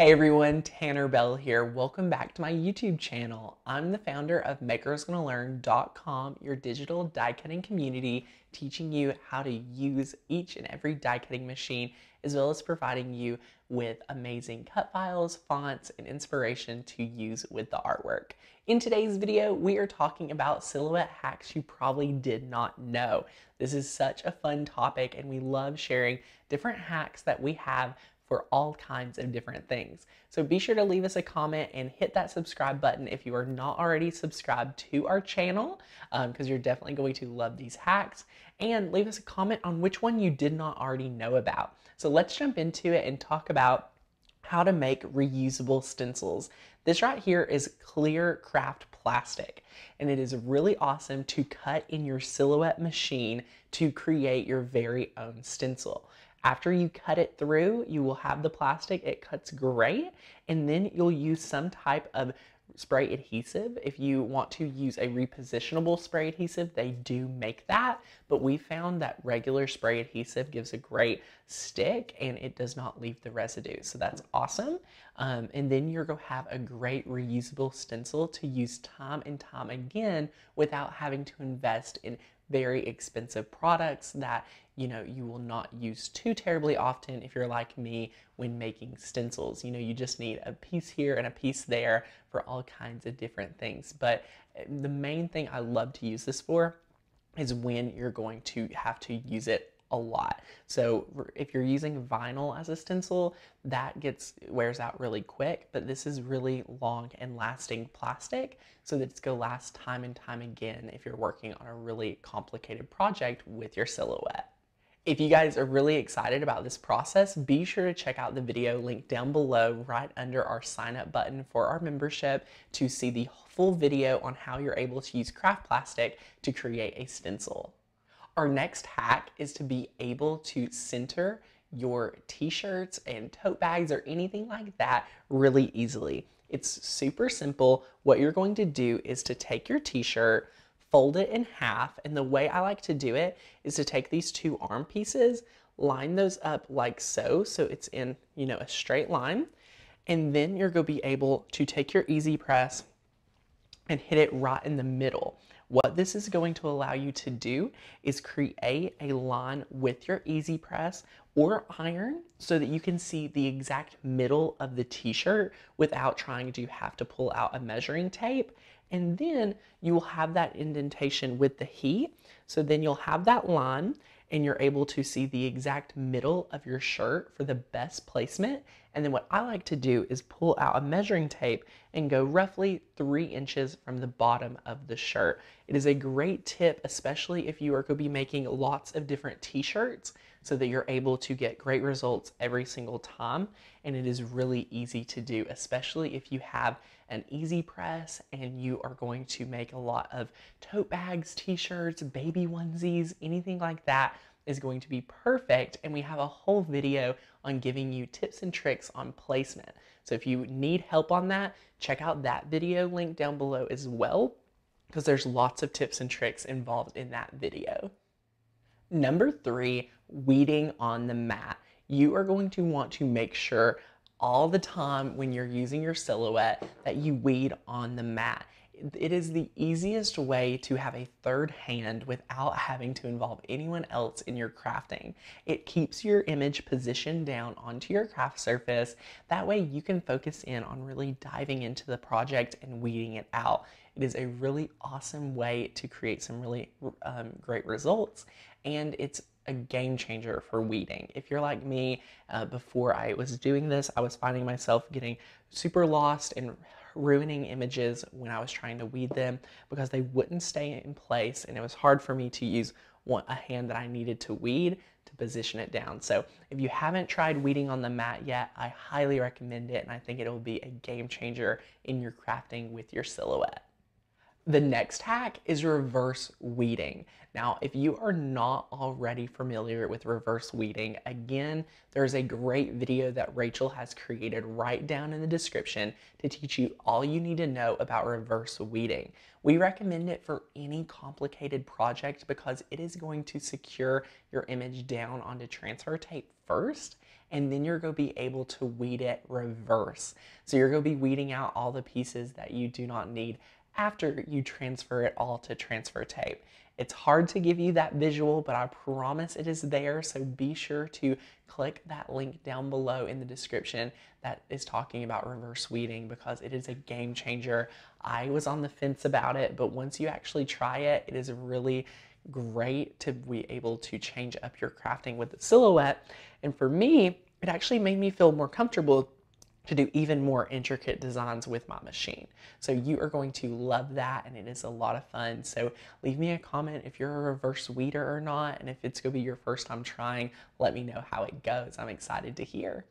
Hey everyone, Tanner Bell here. Welcome back to my YouTube channel. I'm the founder of makersgonnalearn.com, your digital die cutting community, teaching you how to use each and every die cutting machine, as well as providing you with amazing cut files, fonts, and inspiration to use with the artwork. In today's video, we are talking about silhouette hacks you probably did not know. This is such a fun topic, and we love sharing different hacks that we have for all kinds of different things. So be sure to leave us a comment and hit that subscribe button if you are not already subscribed to our channel, because um, you're definitely going to love these hacks. And leave us a comment on which one you did not already know about. So let's jump into it and talk about how to make reusable stencils. This right here is clear craft plastic and it is really awesome to cut in your silhouette machine to create your very own stencil. After you cut it through, you will have the plastic, it cuts great, and then you'll use some type of spray adhesive. If you want to use a repositionable spray adhesive, they do make that, but we found that regular spray adhesive gives a great stick and it does not leave the residue. So that's awesome. Um, and then you're going to have a great reusable stencil to use time and time again without having to invest in very expensive products that you know you will not use too terribly often if you're like me when making stencils. You know you just need a piece here and a piece there for all kinds of different things. But eh, the main thing i love to use this for is when you're going to have to use it a lot. So if you're using vinyl as a stencil, that gets wears out really quick, but this is really long and lasting plastic so that it's gonna last time and time again if you're working on a really complicated project with your silhouette. If you guys are really excited about this process, be sure to check out the video link down below right under our sign up button for our membership to see the full video on how you're able to use craft plastic to create a stencil. Our next hack is to be able to center your t-shirts and tote bags or anything like that really easily. It's super simple. What you're going to do is to take your t-shirt, fold it in half, and the way I like to do it is to take these two arm pieces, line those up like so, so it's in, you know, a straight line, and then you're going to be able to take your easy press and hit it right in the middle. What this is going to allow you to do is create a line with your easy press or iron so that you can see the exact middle of the t-shirt without trying to have to pull out a measuring tape. And then you will have that indentation with the he. So then you'll have that line and you're able to see the exact middle of your shirt for the best placement. And then what I like to do is pull out a measuring tape and go roughly three inches from the bottom of the shirt. It is a great tip, especially if you are going to be making lots of different t-shirts so that you're able to get great results every single time. And it is really easy to do, especially if you have an easy press and you are going to make a lot of tote bags, t-shirts, baby onesies, anything like that is going to be perfect. And we have a whole video on giving you tips and tricks on placement. So if you need help on that, check out that video link down below as well, because there's lots of tips and tricks involved in that video. Number three, weeding on the mat. You are going to want to make sure all the time when you're using your silhouette that you weed on the mat. It is the easiest way to have a third hand without having to involve anyone else in your crafting. It keeps your image positioned down onto your craft surface. That way you can focus in on really diving into the project and weeding it out. It is a really awesome way to create some really um, great results and it's a game changer for weeding. If you're like me, uh, before I was doing this, I was finding myself getting super lost and ruining images when I was trying to weed them because they wouldn't stay in place and it was hard for me to use one, a hand that I needed to weed to position it down. So if you haven't tried weeding on the mat yet, I highly recommend it and I think it'll be a game changer in your crafting with your silhouette. The next hack is reverse weeding. Now, if you are not already familiar with reverse weeding, again, there's a great video that Rachel has created right down in the description to teach you all you need to know about reverse weeding. We recommend it for any complicated project because it is going to secure your image down onto transfer tape first and then you're going to be able to weed it reverse. So you're going to be weeding out all the pieces that you do not need after you transfer it all to transfer tape. It's hard to give you that visual, but I promise it is there. So be sure to click that link down below in the description that is talking about reverse weeding because it is a game changer. I was on the fence about it, but once you actually try it, it is really great to be able to change up your crafting with the silhouette. And for me, it actually made me feel more comfortable to do even more intricate designs with my machine. So you are going to love that and it is a lot of fun. So leave me a comment if you're a reverse weeder or not and if it's going to be your first time trying, let me know how it goes. I'm excited to hear.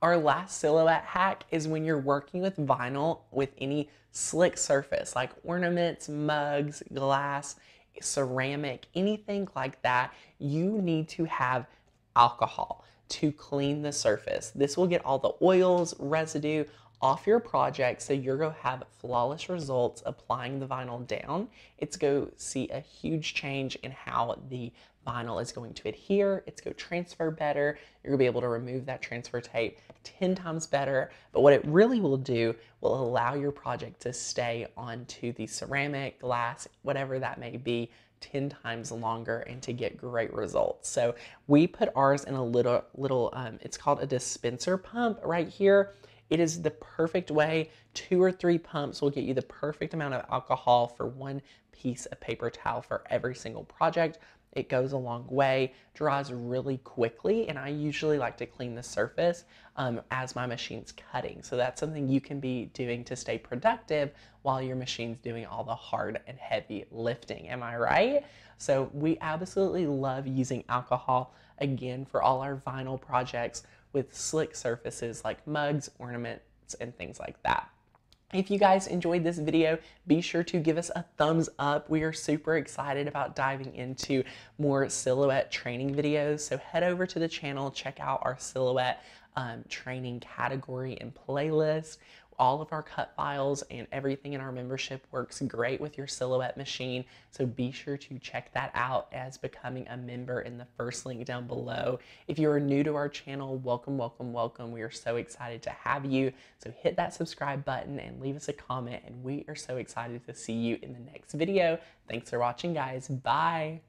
Our last silhouette hack is when you're working with vinyl with any slick surface like ornaments, mugs, glass, ceramic, anything like that, you need to have alcohol to clean the surface. This will get all the oils, residue off your project so you're going to have flawless results applying the vinyl down. It's going to see a huge change in how the vinyl is going to adhere. It's going to transfer better. You're going to be able to remove that transfer tape 10 times better. But what it really will do will allow your project to stay onto the ceramic, glass, whatever that may be 10 times longer and to get great results. So we put ours in a little, little um, it's called a dispenser pump right here. It is the perfect way. Two or three pumps will get you the perfect amount of alcohol for one piece of paper towel for every single project. It goes a long way, dries really quickly, and I usually like to clean the surface um, as my machine's cutting. So that's something you can be doing to stay productive while your machine's doing all the hard and heavy lifting. Am I right? So we absolutely love using alcohol again for all our vinyl projects with slick surfaces like mugs, ornaments, and things like that. If you guys enjoyed this video, be sure to give us a thumbs up. We are super excited about diving into more silhouette training videos. So head over to the channel, check out our silhouette um, training category and playlist all of our cut files and everything in our membership works great with your Silhouette machine. So be sure to check that out as becoming a member in the first link down below. If you are new to our channel, welcome, welcome, welcome. We are so excited to have you. So hit that subscribe button and leave us a comment. And we are so excited to see you in the next video. Thanks for watching, guys. Bye.